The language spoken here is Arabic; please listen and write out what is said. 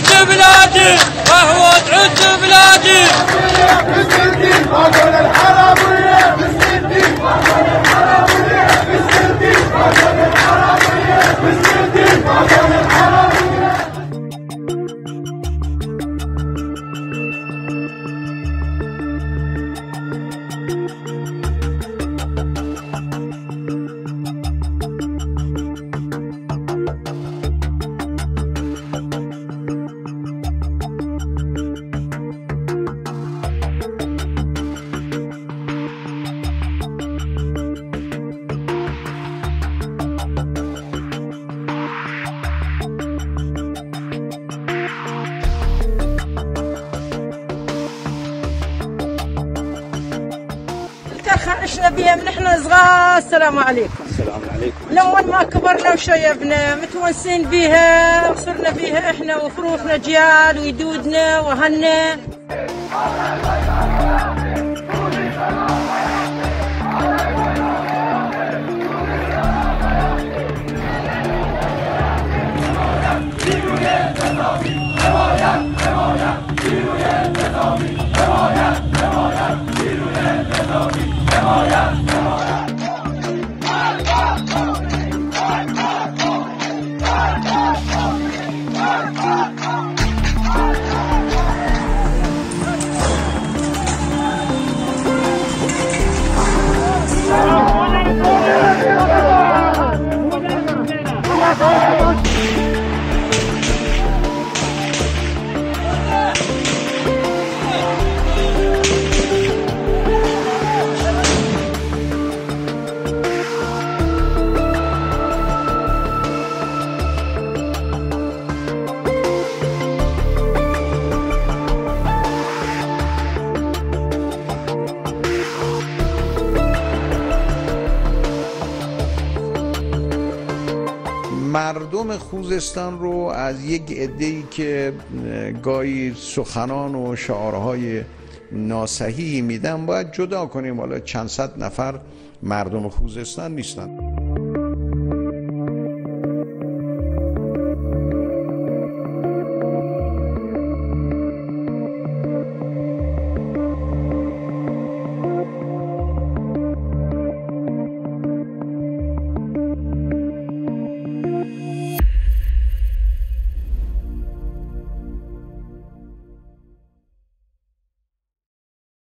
تعز بلادي وهو تعز بلادي الكرخة عشنا بيها من إحنا صغار. السلام عليكم. السلام عليكم. لما ما كبرنا وشيبنا متونسين بيها وصرنا بيها إحنا وفروخنا جيال ويدودنا وهنا. Bravo! مردم خوزستان رو از یک عده‌ای که گاهی سخنان و شعارهای ناصحیح میدن باید جدا کنیم. حالا چند صد نفر مردم خوزستان نیستن.